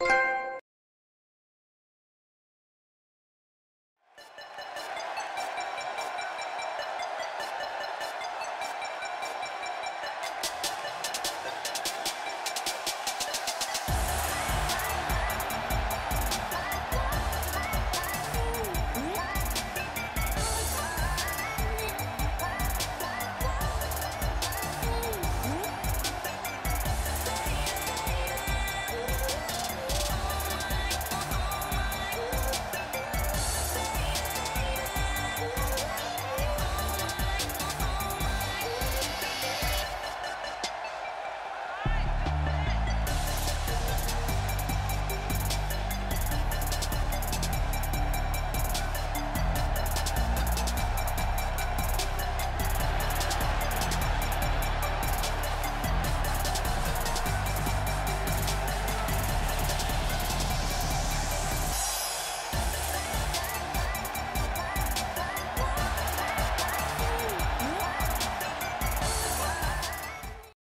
you